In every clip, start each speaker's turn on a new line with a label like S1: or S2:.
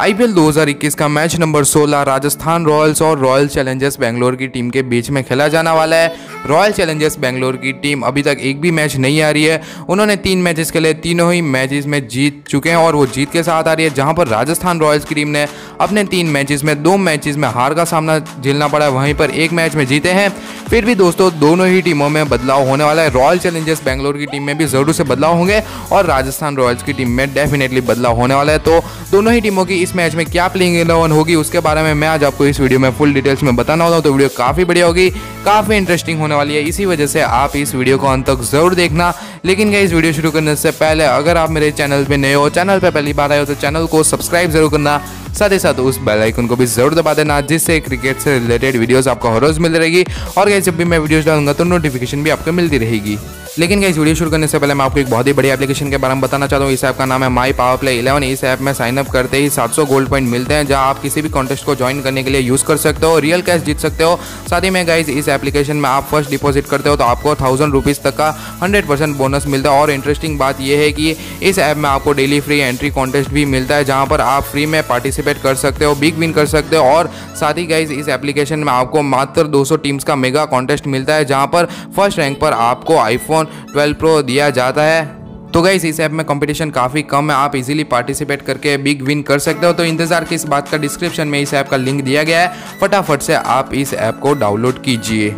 S1: IPL 2021 का match number 16 Rajasthan Royals और royal Challengers Bangalore की टीम के बीच में खेला जाने वाला है। रॉयल चैलेंजर्स बेंगलोर की टीम अभी तक एक भी मैच नहीं आ रही है। उन्होंने तीन मैचेस खेले तीनों ही मैचेस में जीत चुके हैं और वो जीत के साथ आ रही है, जहाँ पर राजस्थान रॉयल्स की टीम ने अपने तीन मैचेस में दो मैचेस में हार का सामना झेलना पड़ा। वहीं पर एक मैच में जीते हैं। फिर भी दोस्तों, दोनों ही टीमों में बदलाव होने वाला है। रॉयल चैलेंजर्स बैंगलोर की टीम में भी ज़रूर से बदलाव होंगे और राजस्थान रॉयल्स की टीम में डेफिनेटली बदलाव होने वाला है। तो दोनों ही टीमों की इस मैच में क्या प्लेइंग इलेवन होगी, उसके बारे में मैं आज आपको इस वीडियो में फुल डिटेल्स में बताना वाला हूँ। तो वीडियो काफ़ी बढ़िया होगी, काफ़ी इंटरेस्टिंग होने वाली है। इसी वजह से आप इस वीडियो को अंत तक ज़रूर देखना। लेकिन इस वीडियो शुरू करने से पहले अगर आप मेरे चैनल पर नए हो, चैनल पर पहली बार आए हो तो चैनल को सब्सक्राइब ज़रूर करना। साथ ही साथ उस बेल आइकन को भी ज़रूर दबा देना, जिससे क्रिकेट से रिलेटेड वीडियोस आपको हर रोज मिल रहेगी। और जब भी मैं वीडियोस डालूँगा तो नोटिफिकेशन भी आपको मिलती रहेगी। लेकिन क्या इस वीडियो शुरू करने से पहले मैं आपको एक बहुत ही बड़ी एप्लीकेशन के बारे में बताना चाहता हूँ। इस ऐप का नाम है माई पावर प्ले इलेवन इस ऐप में साइन अप करते ही 700 गोल्ड पॉइंट मिलते हैं, जहाँ आप किसी भी कॉन्टेस्ट को ज्वाइन करने के लिए यूज़ कर सकते हो रियल कैश जीत सकते हो। साथ ही में गाइज़ इस एप्लीकेशन में आप फ़र्स्ट डिपॉजिट करते हो तो आपको थाउज़ेंड रुपीज़ तक का हंड्रेड बोनस मिलता है। और इंटरेस्टिंग बात यह है कि इस ऐप में आपको डेली फ्री एंट्री कॉन्टेस्ट भी मिलता है, जहाँ पर आप फ्री में पार्टिसिपेट कर सकते हो बिग विन कर सकते हो। और साथ ही गाइज़ इस एप्लीकेशन में आपको मात्र 200 टीम्स का मेगा कॉन्टेस्ट मिलता है, जहाँ पर फ़र्स्ट रैंक पर आपको आईफोन 12 प्रो दिया जाता है। तो गई इस ऐप में कंपटीशन काफ़ी कम है। आप इजीली पार्टिसिपेट करके बिग विन कर सकते हो। तो इंतज़ार किस बात का डिस्क्रिप्शन में इस ऐप का लिंक दिया गया है। फटाफट से आप इस ऐप को डाउनलोड कीजिए।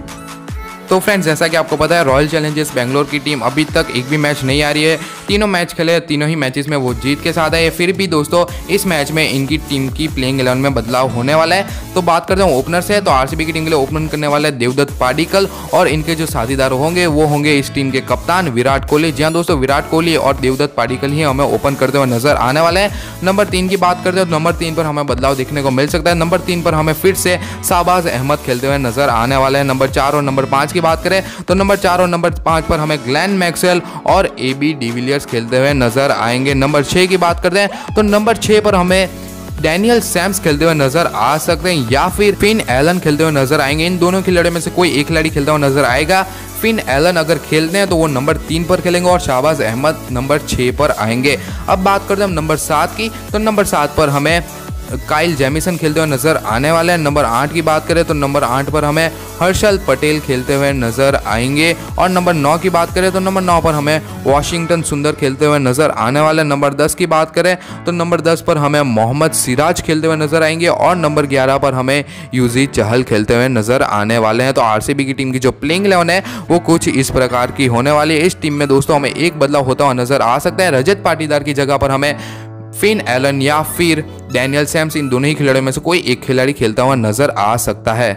S1: तो फ्रेंड्स जैसा कि आपको पता है रॉयल चैलेंजर्स बेंगलोर की टीम अभी तक एक भी मैच नहीं आ रही है। तीनों मैच खेले, तीनों ही मैचेस में वो जीत के साथ आए। फिर भी दोस्तों, इस मैच में इनकी टीम की प्लेइंग इलेवन में बदलाव होने वाला है। तो बात करते हैं ओपनर से तो आरसीबी की टीम के लिए ओपन करने वाले है देवदत्त पाडिकल और इनके जो साथीदार होंगे, वो होंगे इस टीम के कप्तान विराट कोहली। जी हाँ दोस्तों, विराट कोहली और देवदत्त पाडिकल ही हमें ओपन करते हुए नज़र आने वाले हैं। नंबर तीन की बात करते हैं तो नंबर तीन पर हमें बदलाव देखने को मिल सकता है। नंबर तीन पर हमें फिर से शाहबाज अहमद खेलते हुए नज़र आने वाले हैं। नंबर चार और नंबर पाँच की बात करें तो नंबर चार और नंबर पाँच पर हमें ग्लैन मैक्सवेल और ए बी डिविलियर्स खेलते हुए नज़र आएँगे। नंबर छः की बात करते हैं तो नंबर छः पर हमें डैनियल सैम्स खेलते हुए नज़र आ सकते हैं, या फिर फिन एलन खेलते हुए नज़र आएँगे। इन दोनों खिलाड़ियों में से कोई एक खिलाड़ी खेलता हुआ नज़र आएगा। फिन एलन अगर खेलते हैं तो वो नंबर तीन पर खेलेंगे और शाहबाज अहमद नंबर छः पर आएँगे। अब बात करते हैं हम नंबर सात की तो नंबर सात पर हमें काइल जेमिसन खेलते हुए नज़र आने वाले हैं। नंबर आठ की बात करें तो नंबर आठ पर हमें हर्षल पटेल खेलते हुए नज़र आएँगे। और नंबर नौ की बात करें तो नंबर नौ पर हमें वॉशिंगटन सुंदर खेलते हुए नज़र आने वाले नंबर दस की बात करें तो नंबर दस पर हमें मोहम्मद सिराज खेलते हुए नज़र आएँगे। और नंबर ग्यारह पर हमें यूजी चहल खेलते हुए नज़र आने वाले हैं। तो आरसीबी की टीम की जो प्लेइंग इलेवन है, वो कुछ इस प्रकार की होने वाली है। इस टीम में दोस्तों हमें एक बदलाव होता हुआ नज़र आ सकता है। रजत पाटीदार की जगह पर हमें फिन एलन या फिर डैनियल सैम्स इन दोनों ही खिलाड़ियों में से कोई एक खिलाड़ी खेलता हुआ नज़र आ सकता है।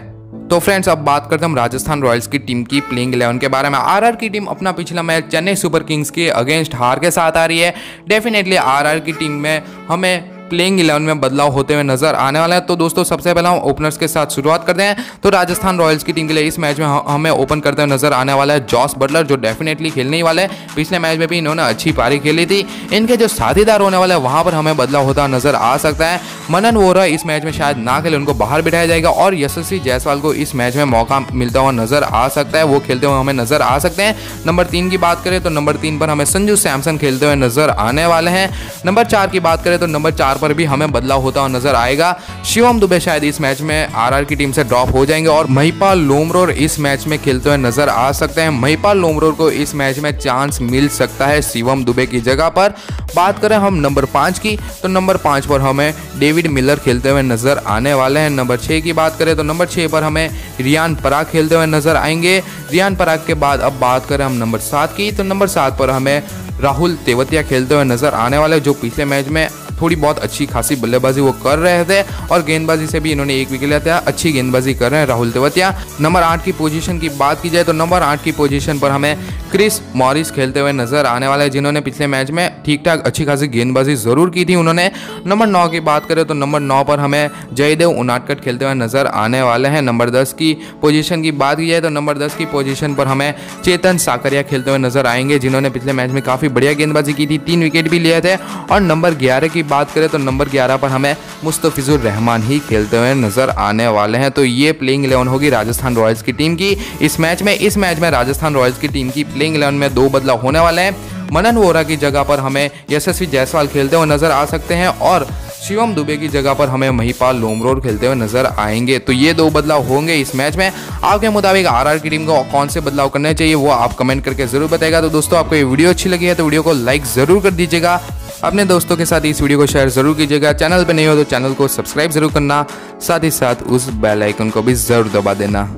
S1: तो फ्रेंड्स, अब बात करते हम राजस्थान रॉयल्स की टीम की प्लेइंग इलेवन के बारे में। आरआर की टीम अपना पिछला मैच चेन्नई सुपर किंग्स के अगेंस्ट हार के साथ आ रही है। डेफिनेटली आरआर की टीम में हमें प्लेइंग इलेवन में बदलाव होते हुए नज़र आने वाला है। तो दोस्तों, सबसे पहले हम ओपनर्स के साथ शुरुआत करते हैं। तो राजस्थान रॉयल्स की टीम के लिए इस मैच में हमें ओपन करते हुए नज़र आने वाला है जॉस बटलर जो डेफिनेटली खेलने ही वाले हैं। पिछले मैच में भी इन्होंने अच्छी पारी खेली थी। इनके जो साथीदार होने वाले हैं, वहाँ पर हमें बदलाव होता नज़र आ सकता है। मनन वोरा इस मैच में शायद ना खेले, उनको बाहर बिठाया जाएगा और यशस्वी जायसवाल को इस मैच में मौका मिलता हुआ नज़र आ सकता है। वो खेलते हुए हमें नज़र आ सकते हैं। नंबर तीन की बात करें तो नंबर तीन पर हमें संजू सैमसन खेलते हुए नज़र आने वाले हैं। नंबर चार की बात करें तो नंबर चार पर भी हमें बदलाव होता हुआ नज़र आएगा। शिवम दुबे शायद इस मैच में आरआर की टीम से ड्रॉप हो जाएँगे और महिपाल लोमरोर इस मैच में खेलते हुए नज़र आ सकते हैं। महिपाल लोमरोर को इस मैच में चांस मिल सकता है शिवम दुबे की जगह पर। बात करें हम नंबर पाँच की तो नंबर पाँच पर हमें डेविड मिलर खेलते हुए नज़र आने वाले हैं। नंबर छः की बात करें तो नंबर छः पर हमें रियान पराग खेलते हुए नज़र आएँगे। रियान पराग के बाद अब बात करें हम नंबर सात की तो नंबर सात पर हमें राहुल तेवतिया खेलते हुए नज़र आने वाले जो पिछले मैच में थोड़ी बहुत अच्छी खासी बल्लेबाजी वो कर रहे थे और गेंदबाजी से भी इन्होंने एक विकेट लिया था। अच्छी गेंदबाजी कर रहे हैं राहुल तेवतिया। नंबर आठ की पोजीशन की बात की जाए तो नंबर आठ की पोजीशन पर हमें क्रिस मॉरिस खेलते हुए नज़र आने वाले हैं, जिन्होंने पिछले मैच में ठीक ठाक अच्छी खासी गेंदबाजी ज़रूर की थी उन्होंने। नंबर नौ की बात करें तो नंबर नौ पर हमें जयदेव उनाटकट खेलते हुए नज़र आने वाले हैं। नंबर दस की पोजीशन की बात की जाए तो नंबर दस की पोजीशन पर हमें चेतन साकरिया खेलते हुए नज़र आएँगे, जिन्होंने पिछले मैच में काफ़ी बढ़िया गेंदबाजी की थी, तीन विकेट भी लिए थे और नंबर ग्यारह की बात करें तो नंबर ग्यारह पर हमें मुस्तफिजुर रहमान ही खेलते हुए नज़र आने वाले हैं। तो ये प्लेइंग इलेवन होगी राजस्थान रॉयल्स की टीम की। इस मैच में, इस मैच में राजस्थान रॉयल्स की टीम की प्लेइंग इलेवन में दो बदलाव होने वाले हैं। मनन वोरा की जगह पर हमें यशस्वी जायसवाल खेलते हुए नज़र आ सकते हैं और शिवम दुबे की जगह पर हमें महिपाल लोमरोर खेलते हुए नज़र आएँगे। तो ये दो बदलाव होंगे इस मैच में। आपके मुताबिक आरआर की टीम को कौन से बदलाव करने चाहिए, वो आप कमेंट करके ज़रूर बताएगा तो दोस्तों, आपको ये वीडियो अच्छी लगी है तो वीडियो को लाइक ज़रूर कर दीजिएगा। अपने दोस्तों के साथ इस वीडियो को शेयर ज़रूर कीजिएगा। चैनल पर नहीं हो तो चैनल को सब्सक्राइब ज़रूर करना। साथ ही साथ उस बेल आइकन को भी ज़रूर दबा देना।